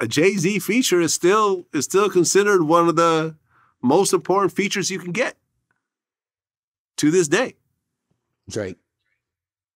a Jay Z feature is still is still considered one of the most important features you can get to this day. Drake.